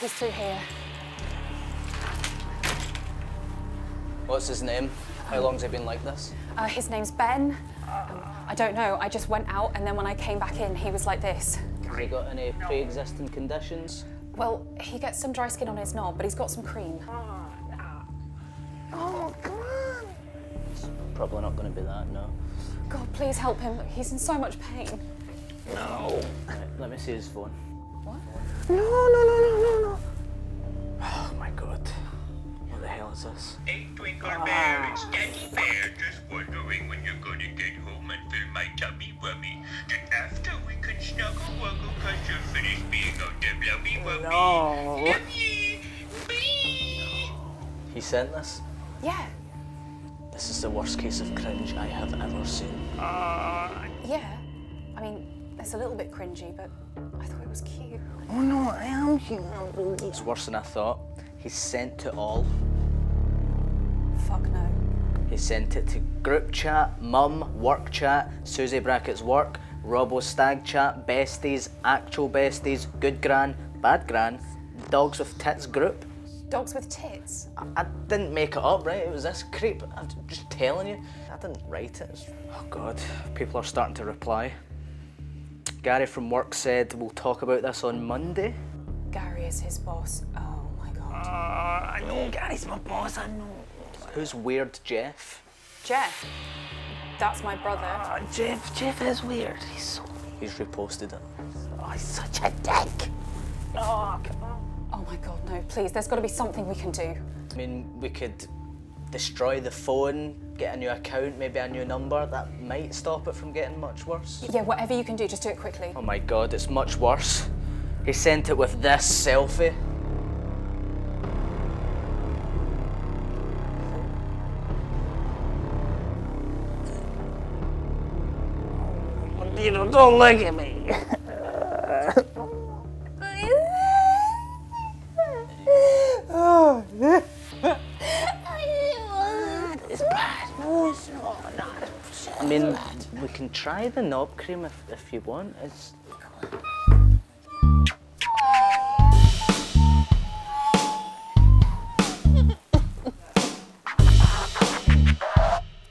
He's through here. What's his name? How long's he been like this? Uh, his name's Ben. Um, I don't know. I just went out, and then when I came back in, he was like this. Has he got any pre-existing conditions? Well, he gets some dry skin on his knob, but he's got some cream. Oh, come on. Probably not going to be that, no. God, please help him. He's in so much pain. No. Right, let me see his phone. What? No, no, no, no, no, no. Oh my god. What the hell is this? Hey, Twinkle Bear, it's Daddy Bear. Just wondering when you're gonna get home and fill my tummy wummy. Then after we can snuggle wuggle cause you're finished being out there blubby wummy. No. Love He sent this? Yeah. This is the worst case of cringe I have ever seen. Yeah. I mean, it's a little bit cringy, but I thought it was cute. Oh, no, I am human. It's worse than I thought. He sent to all. Fuck no. He sent it to group chat, mum, work chat, Susie Brackett's work, Robbo stag chat, besties, actual besties, good gran, bad gran, dogs with tits group. Dogs with tits. I, I didn't make it up, right? It was this creep. I'm just telling you. I didn't write it. Oh God, people are starting to reply. Gary from work said we'll talk about this on Monday. Gary is his boss. Oh my god. Uh, I know Gary's my boss, I know. Who's weird Jeff? Jeff. That's my brother. Uh, Jeff, Jeff is weird. He's so, He's reposted it. oh, he's such a dick. Oh, come on. Oh my god, no, please. There's got to be something we can do. I mean, we could destroy the phone, get a new account, maybe a new number. That might stop it from getting much worse. Yeah, whatever you can do, just do it quickly. Oh my God, it's much worse. He sent it with this selfie. You know, don't look at me. it's bad. No, it's not. not. I mean, we can try the knob cream if, if you want. It's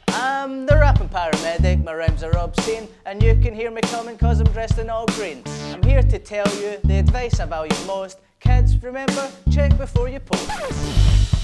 I'm the rapping paramedic, my rhymes are obscene, and you can hear me coming cause I'm dressed in all green. I'm here to tell you the advice I value most. Kids, remember, check before you post.